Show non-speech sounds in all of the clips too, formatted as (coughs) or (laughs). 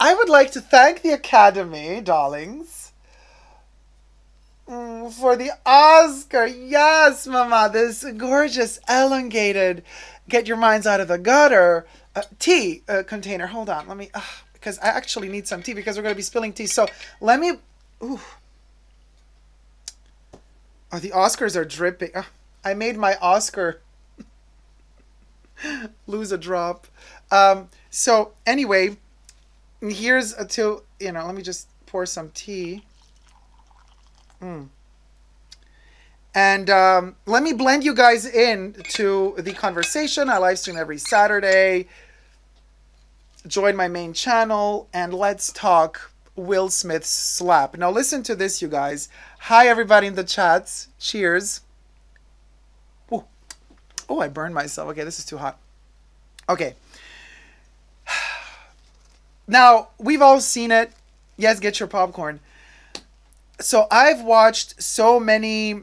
I would like to thank the Academy, darlings, mm, for the Oscar. Yes, Mama, this gorgeous, elongated, get your minds out of the gutter uh, tea uh, container. Hold on, let me, uh, because I actually need some tea because we're going to be spilling tea. So let me, ooh. Oh, the Oscars are dripping. Uh, I made my Oscar (laughs) lose a drop. Um, so anyway, here's a till, you know, let me just pour some tea. Mm. And um, let me blend you guys in to the conversation. I live stream every Saturday. Join my main channel and let's talk Will Smith's slap. Now listen to this, you guys. Hi, everybody in the chats. Cheers. Oh, I burned myself. Okay, this is too hot. Okay. Now, we've all seen it. Yes, get your popcorn. So I've watched so many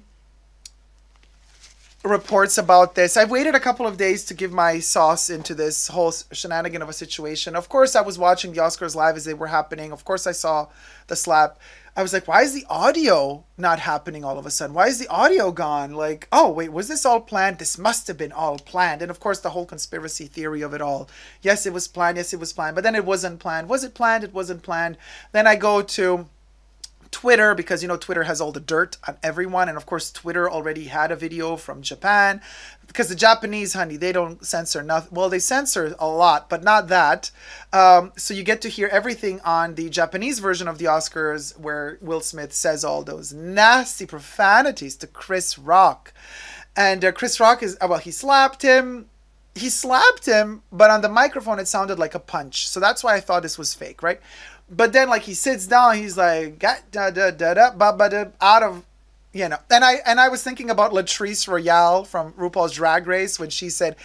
reports about this. I've waited a couple of days to give my sauce into this whole shenanigan of a situation. Of course, I was watching the Oscars live as they were happening. Of course, I saw the slap. I was like, why is the audio not happening all of a sudden? Why is the audio gone? Like, oh, wait, was this all planned? This must have been all planned. And of course, the whole conspiracy theory of it all. Yes, it was planned. Yes, it was planned. But then it wasn't planned. Was it planned? It wasn't planned. Then I go to Twitter because you know Twitter has all the dirt on everyone, and of course Twitter already had a video from Japan because the Japanese, honey, they don't censor nothing. Well, they censor a lot, but not that. Um, so you get to hear everything on the Japanese version of the Oscars where Will Smith says all those nasty profanities to Chris Rock, and uh, Chris Rock is well, he slapped him he slapped him, but on the microphone it sounded like a punch. So that's why I thought this was fake, right? But then like he sits down, he's like da da da da da ba da out of you know. And I and I was thinking about Latrice Royale from RuPaul's Drag Race when she said,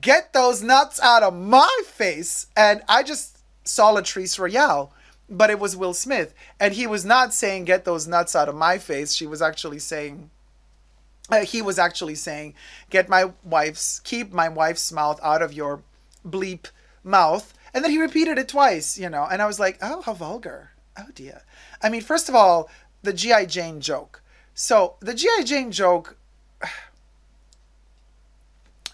"Get those nuts out of my face," and I just saw Latrice Royale. But it was Will Smith, and he was not saying "Get those nuts out of my face." She was actually saying, uh, he was actually saying, "Get my wife's, keep my wife's mouth out of your bleep mouth." And then he repeated it twice, you know, and I was like, oh, how vulgar. Oh dear. I mean, first of all, the G.I. Jane joke. So the G.I. Jane joke, (sighs)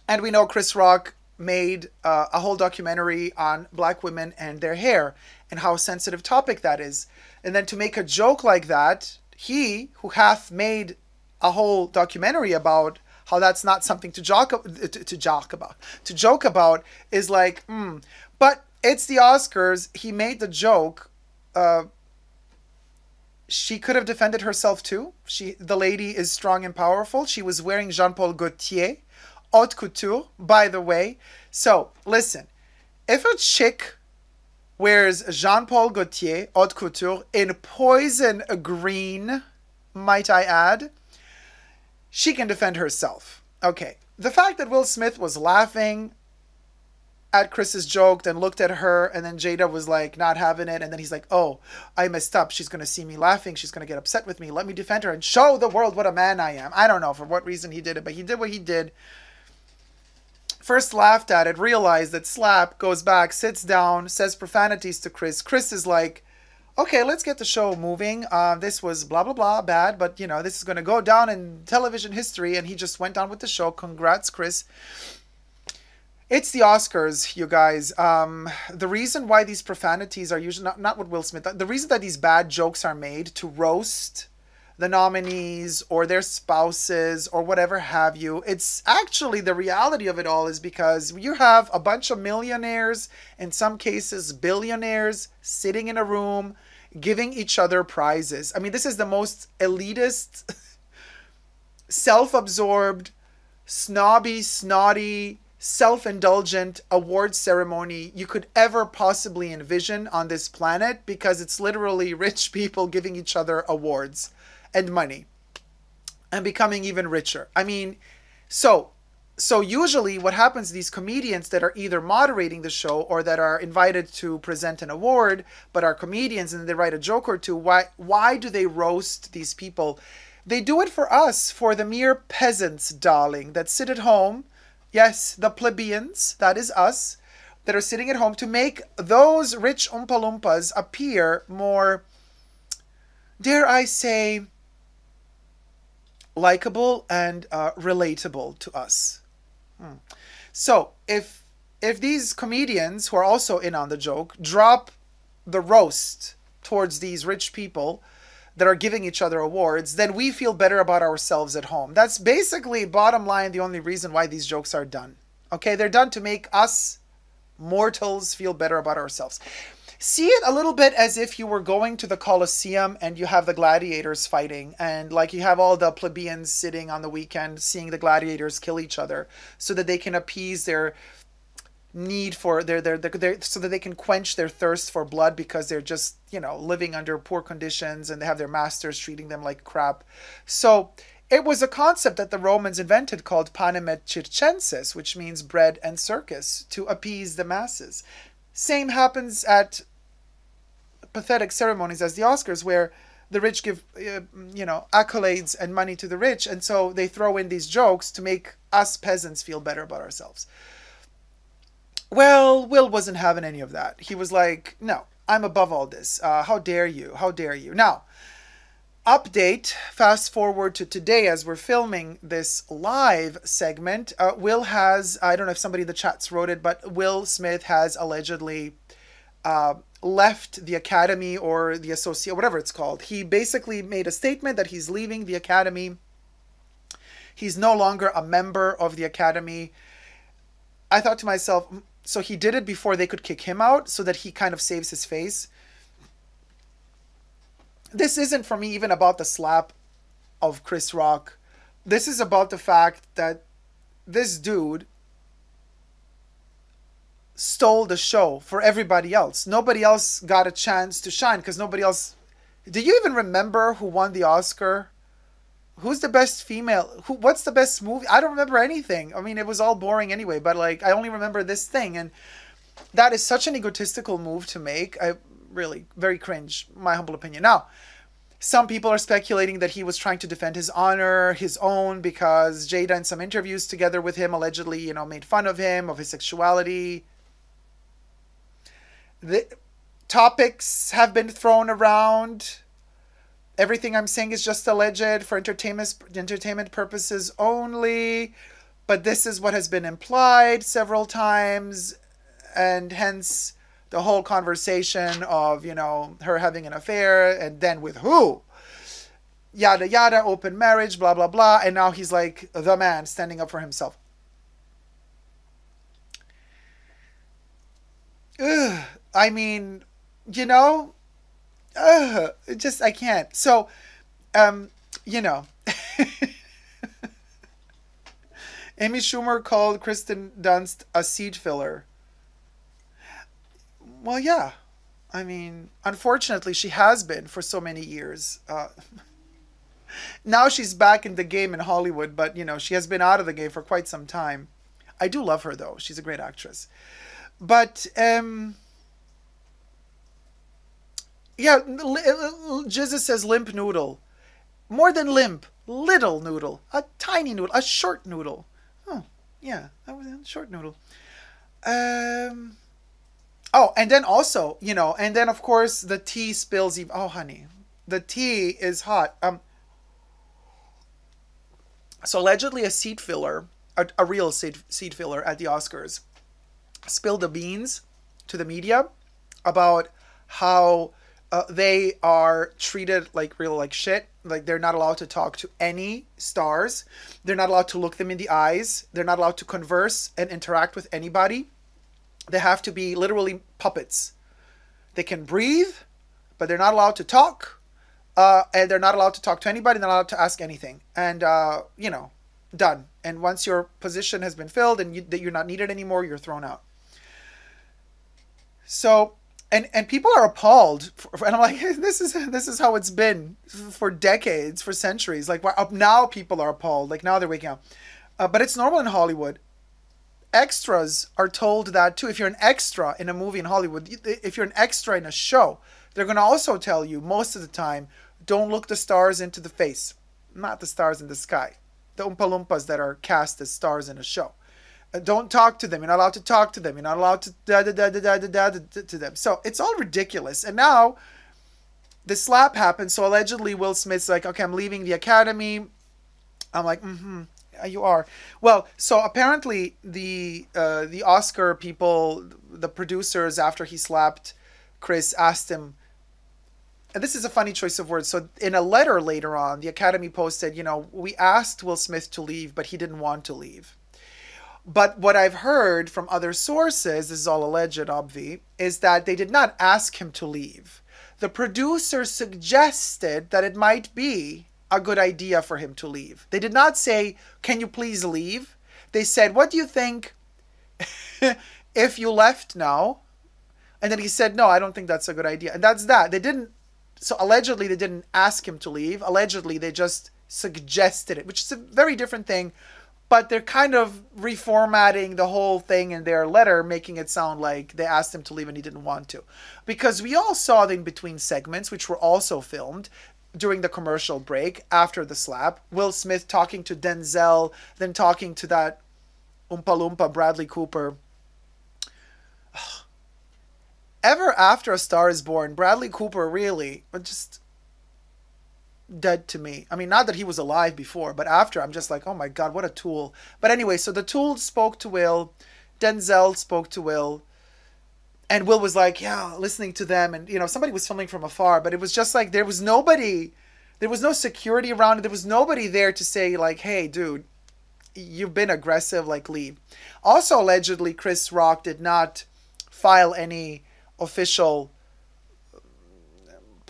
and we know Chris Rock made uh, a whole documentary on black women and their hair and how sensitive topic that is. And then to make a joke like that, he who hath made a whole documentary about how that's not something to joke to, to joke about to joke about is like mm, but it's the Oscars. He made the joke. Uh, she could have defended herself too. She, the lady, is strong and powerful. She was wearing Jean Paul Gaultier, haute couture, by the way. So listen, if a chick wears Jean Paul Gaultier, haute couture, in poison green, might I add, she can defend herself. Okay. The fact that Will Smith was laughing at Chris's joke, then looked at her, and then Jada was like not having it, and then he's like, "Oh, I messed up. She's gonna see me laughing. She's gonna get upset with me. Let me defend her and show the world what a man I am." I don't know for what reason he did it, but he did what he did. First laughed at it, realized that slap, goes back, sits down, says profanities to Chris. Chris is like, "Okay, let's get the show moving. Uh, this was blah blah blah bad, but you know this is gonna go down in television history." And he just went on with the show. Congrats, Chris. It's the Oscars, you guys. Um, the reason why these profanities are usually not, not what Will Smith, the reason that these bad jokes are made to roast the nominees or their spouses or whatever have you, it's actually the reality of it all is because you have a bunch of millionaires, in some cases billionaires, sitting in a room giving each other prizes. I mean, this is the most elitist, (laughs) self absorbed, snobby, snotty, self indulgent award ceremony you could ever possibly envision on this planet because it's literally (laughs) rich people giving each other awards and money and becoming even richer. I mean, so so usually what happens these comedians that are either moderating the show or that are invited to present an award but are comedians and they write a joke or two why why do they roast these people they do it for us for the mere peasants darling that sit at home Yes, the plebeians, that is us, that are sitting at home to make those rich Oompa Loompas appear more, dare I say, likable and uh, relatable to us. Hmm. So if if these comedians who are also in on the joke drop the roast towards these rich people that are giving each other awards, then we feel better about ourselves at home. That's basically bottom line the only reason why these jokes are done. Okay, they're done to make us mortals feel better about ourselves. See it a little bit as if you were going to the Colosseum and you have the gladiators fighting, and like you have all the plebeians sitting on the weekend seeing the gladiators kill each other so that they can appease their need for their, their, so that they can quench their thirst for blood because they're just you know living under poor conditions and they have their masters treating them like crap. So it was a concept that the romans invented called panem et circenses which means bread and circus to appease the masses. Same happens at pathetic ceremonies as the oscars where the rich give uh, you know accolades and money to the rich and so they throw in these jokes to make us peasants feel better about ourselves well, Will wasn't having any of that. He was like, no, I'm above all this. Uh, how dare you? How dare you? Now, update, fast forward to today as we're filming this live segment. Uh, Will has, I don't know if somebody in the chats wrote it, but Will Smith has allegedly uh, left the academy or the associate, whatever it's called. He basically made a statement that he's leaving the academy. He's no longer a member of the academy. I thought to myself, so he did it before they could kick him out so that he kind of saves his face. This isn't for me even about the slap of Chris Rock. This is about the fact that this dude stole the show for everybody else. Nobody else got a chance to shine because nobody else. Do you even remember who won the Oscar who's the best female? Who what's the best movie? I don't remember anything. I mean it was all boring anyway but like i only remember this thing and that is such an egotistical move to make. I really very cringe my humble opinion. Now some people are speculating that he was trying to defend his honor his own because jada in some interviews together with him allegedly you know made fun of him of his sexuality. The topics have been thrown around everything I'm saying is just alleged for entertainment entertainment purposes only. But this is what has been implied several times, and hence the whole conversation of you know her having an affair and then with who yada yada open marriage blah blah blah and now he's like the man standing up for himself Ugh, i mean you know uh, just I can't. So, um, you know, (laughs) Amy Schumer called Kristen Dunst a seed filler. Well, yeah. I mean, unfortunately, she has been for so many years. Uh, (laughs) now she's back in the game in Hollywood, but you know, she has been out of the game for quite some time. I do love her though; she's a great actress. But um, yeah, Jesus says limp noodle. More than limp, little noodle. A tiny noodle, a short noodle. Oh, yeah, that was a short noodle. Um. Oh, and then also, you know, and then of course the tea spills. Even, oh, honey, the tea is hot. Um. So allegedly, a seat filler, a, a real seat seat filler at the Oscars, spilled the beans to the media about how uh, they are treated like real like shit. Like they're not allowed to talk to any stars. They're not allowed to look them in the eyes. They're not allowed to converse and interact with anybody. They have to be literally puppets. They can breathe, but they're not allowed to talk. Uh, and they're not allowed to talk to anybody. They're not allowed to ask anything. And uh, you know, done. And once your position has been filled and you, that you're not needed anymore, you're thrown out. So and and people are appalled for, and i'm like (laughs) this is this is how it's been for decades for centuries. Like up now people are appalled. Like now they're waking up. Uh, but it's normal in hollywood. Extras are told that too. If you're an extra in a movie in hollywood if you're an extra in a show they're going to also tell you most of the time don't look the stars into the face. Not the stars in the sky. The oompa loompas that are cast as stars in a show Don't talk to them. You're not allowed to talk to them. You're not allowed to da da da da da da da, to them. So it's all ridiculous. And now the slap happened. So allegedly, Will Smith's like, okay, I'm leaving the academy. I'm like, mm-hmm, you are. Well, so apparently the uh, the Oscar people, the producers, after he slapped Chris, asked him. And this is a funny choice of words. So in a letter later on, the Academy posted, you know, we asked Will Smith to leave, but he didn't want to leave. But what I've heard from other sources, this is all alleged, obvi, is that they did not ask him to leave. The producer suggested that it might be a good idea for him to leave. They did not say, Can you please leave? They said, What do you think (laughs) if you left now? And then he said, No, I don't think that's a good idea. And that's that. They didn't, so allegedly, they didn't ask him to leave. Allegedly, they just suggested it, which is a very different thing. But they're kind of reformatting the whole thing in their letter, making it sound like they asked him to leave and he didn't want to. Because we all saw the in between segments, which were also filmed during the commercial break after the slap. Will Smith talking to Denzel, then talking to that Oompa Loompa Bradley Cooper. (sighs) Ever after A Star is Born, Bradley Cooper really just dead to me. I mean, not that he was alive before, but after, I'm just like, oh my god, what a tool. But anyway, so the tool spoke to Will, Denzel spoke to Will and Will was like, yeah, listening to them, and you know, somebody was filming from afar, but it was just like there was nobody, there was no security around. There was nobody there to say like, hey, dude, you've been aggressive, like leave. Also, allegedly, Chris Rock did not file any official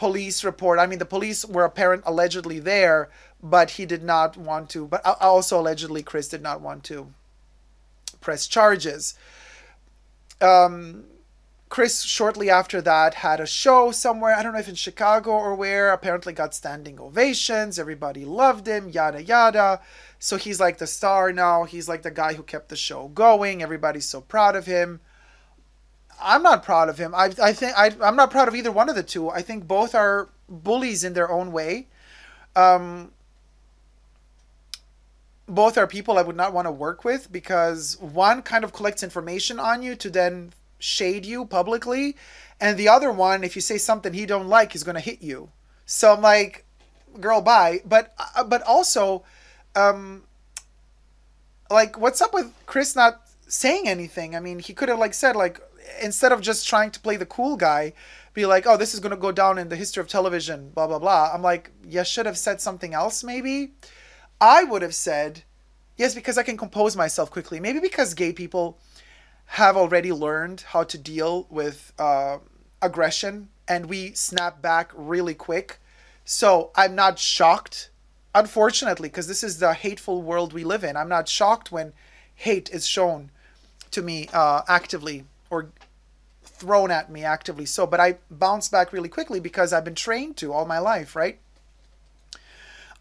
police report. I mean, the police were apparent allegedly there, but he did not want to. But also allegedly, Chris did not want to press charges. Um, Chris, shortly after that, had a show somewhere. I don't know if in Chicago or where. Apparently, got standing ovations. Everybody loved him, yada, yada. So he's like the star now. He's like the guy who kept the show going. Everybody's so proud of him. I'm not proud of him. I, I think I, I'm not proud of either one of the two. I think both are bullies in their own way. Um, both are people I would not want to work with because one kind of collects information on you to then shade you publicly, and the other one, if you say something he don't like, he's gonna hit you. So I'm like, girl, bye. But uh, but also, um, like, what's up with Chris not saying anything? I mean, he could have like said like instead of just trying to play the cool guy, be like, oh, this is gonna go down in the history of television, blah blah blah. I'm like, you should have said something else, maybe. I would have said, yes, because I can compose myself quickly. Maybe because gay people have already learned how to deal with uh, aggression and we snap back really quick. So I'm not shocked, unfortunately, because this is the hateful world we live in. I'm not shocked when hate is shown to me uh, actively or thrown at me actively. So, but I bounce back really quickly because I've been trained to all my life, right?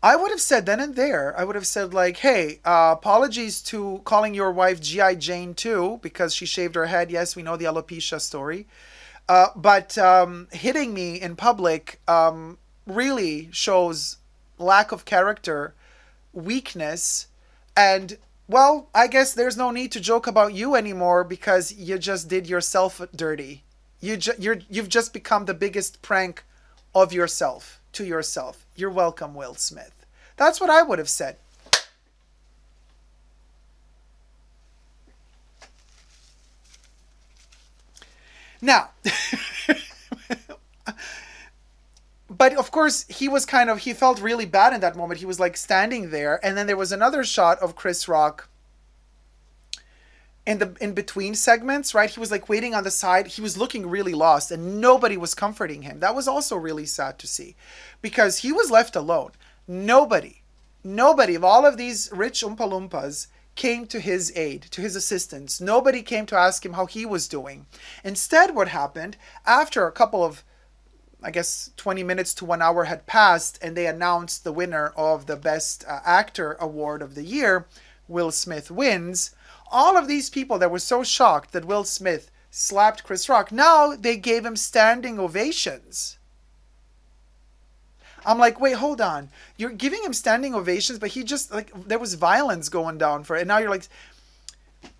I would have said then and there, I would have said, like, hey, uh, apologies to calling your wife G.I. Jane too, because she shaved her head. Yes, we know the alopecia story. Uh, but um, hitting me in public um, really shows lack of character, weakness, and well, I guess there's no need to joke about you anymore because you just did yourself dirty. You ju- you're you've just become the biggest prank of yourself to yourself. You're welcome, Will Smith. That's what I would have said. Now, (laughs) but of course, he was kind of, he felt really bad in that moment. He was like standing there. And then there was another shot of Chris Rock in the in between segments, right? He was like waiting on the side. He was looking really lost and nobody was comforting him. That was also really sad to see because he was left alone. Nobody, nobody of all of these rich Oompa came to his aid, to his assistance. Nobody came to ask him how he was doing. Instead, what happened after a couple of I guess 20 minutes to one hour had passed, and they announced the winner of the Best uh, Actor Award of the year. Will Smith wins all of these people that were so shocked that Will Smith slapped Chris Rock, now they gave him standing ovations. I'm like, wait, hold on. You're giving him standing ovations, but he just like there was violence going down for it. And now you're like,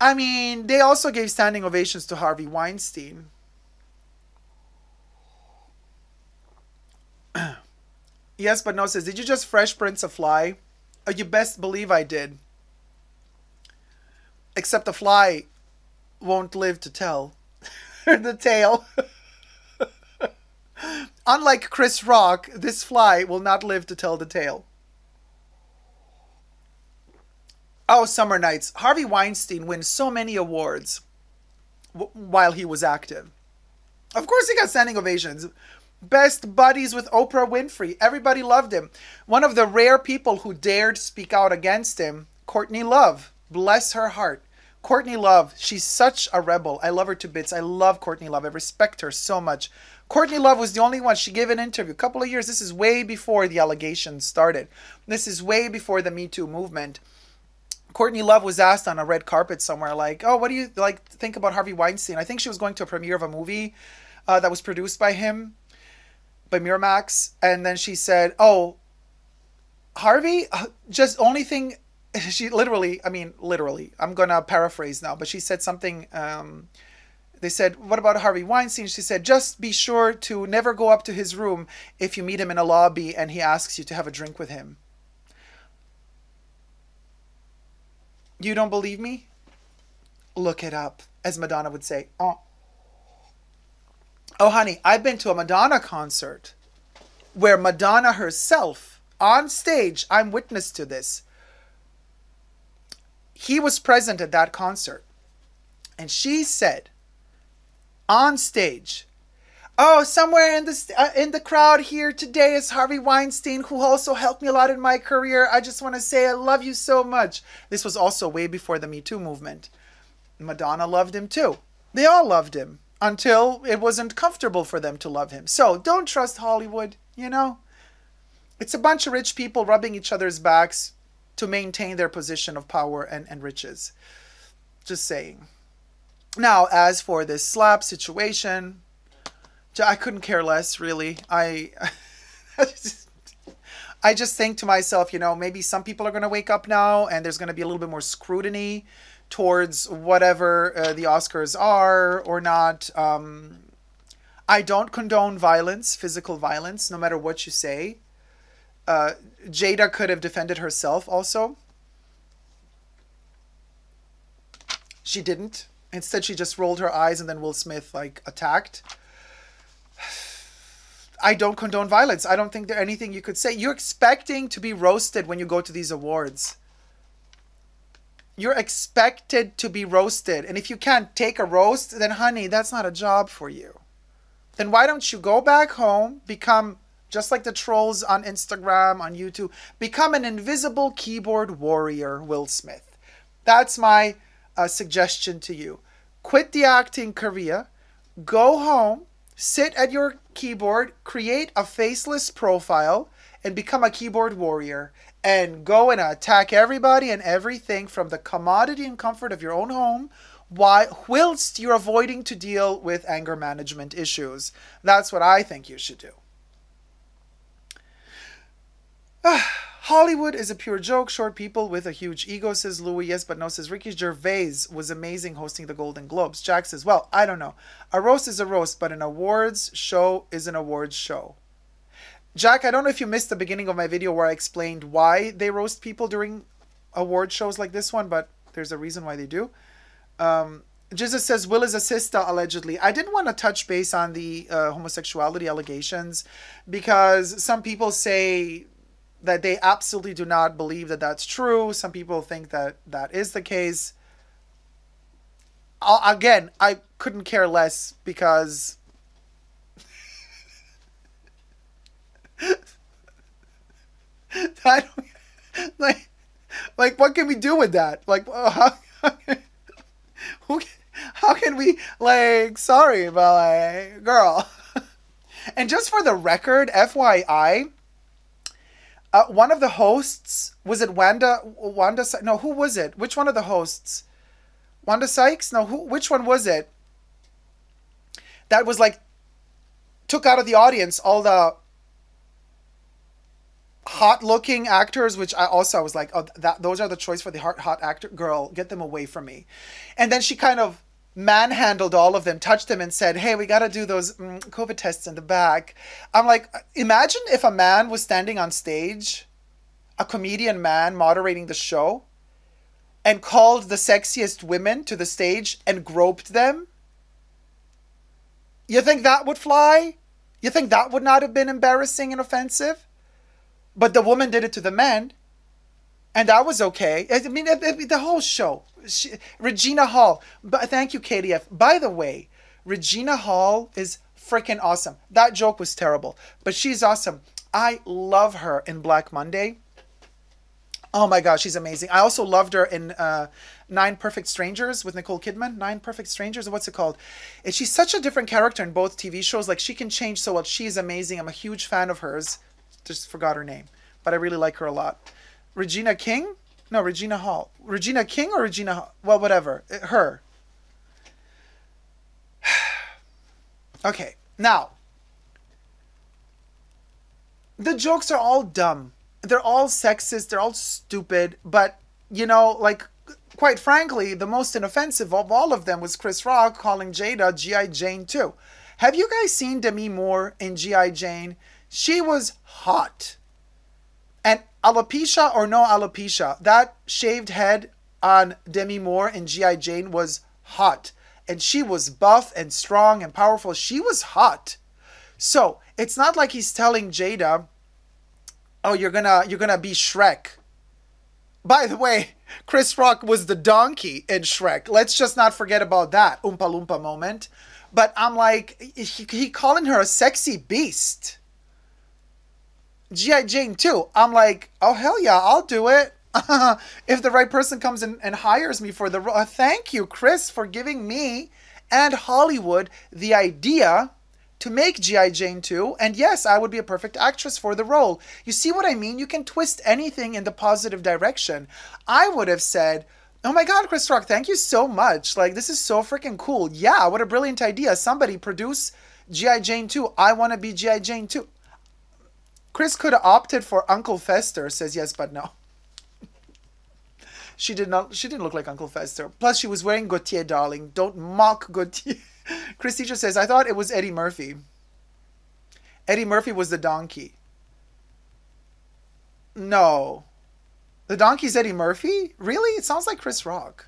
I mean, they also gave standing ovations to Harvey Weinstein. (clears throat) yes, but no says, did you just fresh prince a fly? Oh, you best believe I did. Except the fly won't live to tell (laughs) the tale. (laughs) Unlike Chris Rock, this fly will not live to tell the tale. Oh, Summer Nights. Harvey Weinstein wins so many awards while he was active. Of course, he got standing ovations. Best buddies with Oprah Winfrey. Everybody loved him. One of the rare people who dared speak out against him, Courtney Love. Bless her heart. Courtney Love, she's such a rebel. I love her to bits. I love Courtney Love. I respect her so much. Courtney Love was the only one. She gave an interview a couple of years. This is way before the allegations started. This is way before the Me Too movement. Courtney Love was asked on a red carpet somewhere, like, "Oh, what do you like think about Harvey Weinstein?" I think she was going to a premiere of a movie uh, that was produced by him, by Miramax, and then she said, "Oh, Harvey, just only thing." (laughs) She literally, I mean, literally. I'm gonna paraphrase now, but she said something. Um, they said, "What about Harvey Weinstein?" She said, "Just be sure to never go up to his room if you meet him in a lobby and he asks you to have a drink with him." You don't believe me? Look it up, as Madonna would say. Oh. Oh, honey, I've been to a Madonna concert where Madonna herself, on stage, I'm witness to this. He was present at that concert. And she said, on stage, Oh, somewhere in the uh, in the crowd here today is Harvey Weinstein, who also helped me a lot in my career. I just want to say I love you so much. This was also way before the Me Too movement. Madonna loved him too. They all loved him until it wasn't comfortable for them to love him. So don't trust Hollywood, you know? It's a bunch of rich people rubbing each other's backs to maintain their position of power and, and riches. Just saying. Now, as for this slap situation, I couldn't care less, really. I, (laughs) I just think to myself, you know, maybe some people are going to wake up now, and there's going to be a little bit more scrutiny towards whatever uh, the Oscars are or not. Um, I don't condone violence, physical violence, no matter what you say. Uh, Jada could have defended herself also. She didn't. Instead, she just rolled her eyes and then Will Smith like attacked. (sighs) I don't condone violence. I don't think there's anything you could say. You're expecting to be roasted when you go to these awards. You're expected to be roasted. And if you can't take a roast, then honey, that's not a job for you. Then why don't you go back home, become just like the trolls on Instagram, on YouTube, become an invisible keyboard warrior, Will Smith. That's my uh, suggestion to you. Quit the acting career, go home, sit at your keyboard, create a faceless profile, and become a keyboard warrior and go and attack everybody and everything from the commodity and comfort of your own home while whilst you're avoiding to deal with anger management issues. That's what I think you should do. (sighs) Hollywood is a pure joke. Short people with a huge ego, says Louis. Yes, but no, says Ricky Gervais was amazing hosting the Golden Globes. Jack says, well, I don't know. A roast is a roast, but an awards show is an awards show. Jack, I don't know if you missed the beginning of my video where I explained why they roast people during award shows like this one, but there's a reason why they do. Um, Jesus says Will is a sister allegedly. I didn't want to touch base on the uh, homosexuality allegations because some people say that they absolutely do not believe that that's true. Some people think that that is the case. I'll, again, I couldn't care less because (laughs) Like like what can we do with that? Like how, who how can we like sorry but like girl. (laughs) and just for the record, FYI, uh, one of the hosts was it Wanda? Wanda? No, who was it? Which one of the hosts? Wanda Sykes? No, who? Which one was it? That was like took out of the audience all the hot looking actors, which I also I was like, oh, that those are the choice for the hot hot actor girl. Get them away from me. And then she kind of manhandled all of them, touched them, and said, "Hey, we got to do those mm, COVID tests in the back." I'm like, imagine if a man was standing on stage, a comedian man moderating the show, and called the sexiest women to the stage and groped them. You think that would fly? You think that would not have been embarrassing and offensive? But the woman did it to the men, and that was okay. I mean, the whole show. She, Regina Hall. But thank you, KDF. By the way, Regina Hall is freaking awesome. That joke was terrible, but she's awesome. I love her in Black Monday. Oh my gosh, she's amazing. I also loved her in uh, Nine Perfect Strangers with Nicole Kidman. Nine Perfect Strangers, what's it called? And she's such a different character in both TV shows. Like she can change so well. She's amazing. I'm a huge fan of hers. Just forgot her name, but I really like her a lot. Regina King? No, Regina Hall. Regina King or Regina Hall? Well, whatever. Uh, her. (sighs) okay, now. The jokes are all dumb they're all sexist, they're all stupid, but you know, like quite frankly, the most inoffensive of all of them was Chris Rock calling Jada G.I. Jane too. Have you guys seen Demi Moore in G.I. Jane? She was hot. And alopecia or no alopecia, that shaved head on Demi Moore in G.I. Jane was hot. And she was buff and strong and powerful. She was hot. So it's not like he's telling Jada, oh, you're gonna you're gonna be Shrek. By the way, (laughs) Chris Rock was the donkey in Shrek. Let's just not forget about that Oompa Loompa moment. But I'm like, he, he calling her a sexy beast. G.I. Jane too. I'm like, oh hell yeah, I'll do it. (laughs) if the right person comes in and hires me for the role. Uh, thank you, Chris, for giving me and Hollywood the idea to make G.I. Jane 2, and yes, I would be a perfect actress for the role. You see what I mean? You can twist anything in the positive direction. I would have said, Oh my god, Chris Rock, thank you so much. Like, this is so freaking cool. Yeah, what a brilliant idea. Somebody produce G.I. Jane 2. I want to be G.I. Jane 2. Chris could have opted for Uncle Fester, says yes, but no. (laughs) she did not she didn't look like Uncle Fester. Plus she was wearing Gaultier, darling. Don't mock Gaultier. (laughs) Chris Teacher says, I thought it was Eddie Murphy. Eddie Murphy was the donkey. No. The donkey's Eddie Murphy? Really? It sounds like Chris Rock.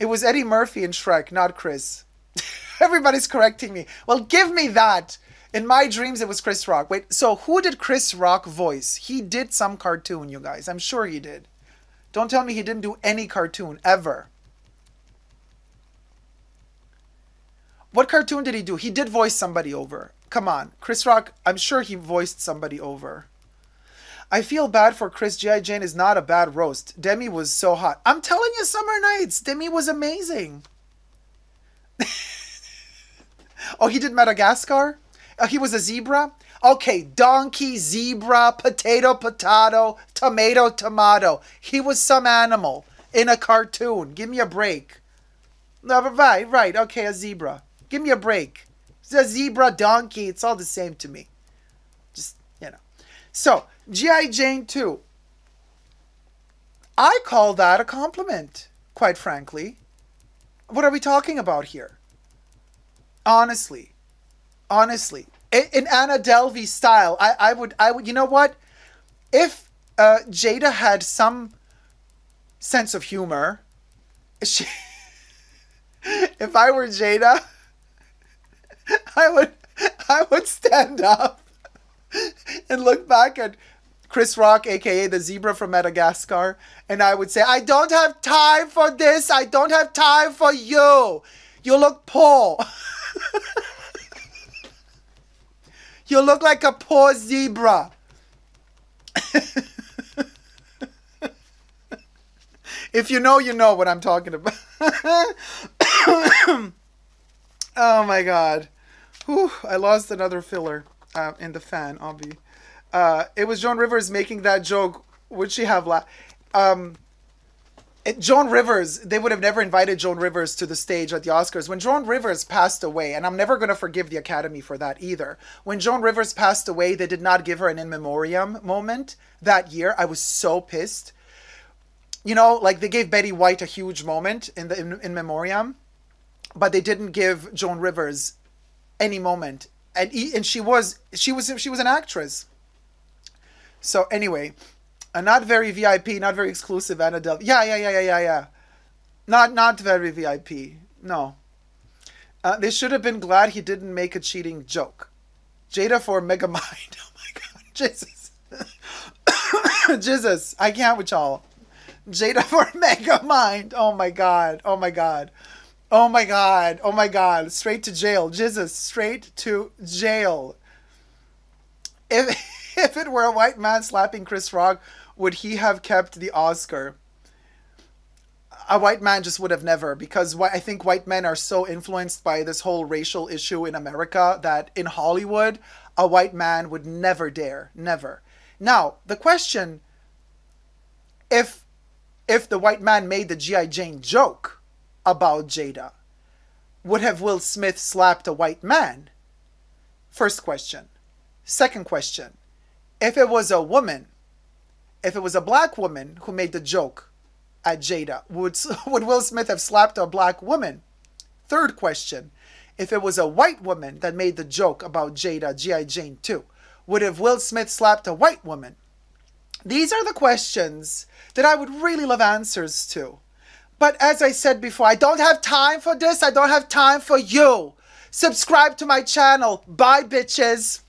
It was Eddie Murphy in Shrek, not Chris. (laughs) Everybody's correcting me. Well, give me that. In my dreams, it was Chris Rock. Wait, so who did Chris Rock voice? He did some cartoon, you guys. I'm sure he did. Don't tell me he didn't do any cartoon ever. What cartoon did he do? He did voice somebody over. Come on. Chris Rock, I'm sure he voiced somebody over. I feel bad for Chris. G.I. Jane is not a bad roast. Demi was so hot. I'm telling you, Summer Nights. Demi was amazing. (laughs) oh, he did Madagascar? Oh, he was a zebra? Okay, donkey, zebra, potato, potato, tomato, tomato. He was some animal in a cartoon. Give me a break. No, right, right. Okay, a zebra. Give me a break. It's a zebra, donkey, it's all the same to me. Just, you know. So, G.I. Jane 2. I call that a compliment, quite frankly. What are we talking about here? Honestly. Honestly. In, Anna Delvey style, I, I would, I would, you know what? If uh, Jada had some sense of humor, she, (laughs) if I were Jada, (laughs) I would I would stand up and look back at Chris Rock, aka the zebra from Madagascar, and I would say, I don't have time for this. I don't have time for you. You look poor. (laughs) you look like a poor zebra. (laughs) if you know, you know what I'm talking about. (coughs) oh my god. Whew, I lost another filler uh, in the fan, Obvi. Uh, it was Joan Rivers making that joke. Would she have laughed? Um, Joan Rivers, they would have never invited Joan Rivers to the stage at the Oscars. When Joan Rivers passed away, and I'm never going to forgive the Academy for that either. When Joan Rivers passed away, they did not give her an in memoriam moment that year. I was so pissed. You know, like they gave Betty White a huge moment in the in, in memoriam, but they didn't give Joan Rivers any moment. And and she was she was she was an actress. So anyway, a not very VIP, not very exclusive Anna Del. Yeah, yeah, yeah, yeah, yeah, yeah. Not not very VIP. No. Uh, they should have been glad he didn't make a cheating joke. Jada for Megamind. (laughs) Oh my god, Jesus, (coughs) Jesus, I can't with y'all. Jada for (laughs) Megamind. Oh my god. Oh my god. Oh my god. Oh my god. Straight to jail. Jesus, straight to jail. If (laughs) if it were a white man slapping Chris Rock, would he have kept the Oscar? A white man just would have never, because I think white men are so influenced by this whole racial issue in America that in Hollywood, a white man would never dare, never. Now, the question if if the white man made the G.I. Jane joke about Jada, would have Will Smith slapped a white man? First question. Second question. If it was a woman, if it was a black woman who made the joke at Jada, would, (laughs) would Will Smith have slapped a black woman? Third question. If it was a white woman that made the joke about Jada, G.I. Jane 2, would have Will Smith slapped a white woman? These are the questions that I would really love answers to. But as I said before, I don't have time for this. I don't have time for you. Subscribe to my channel. Bye, bitches.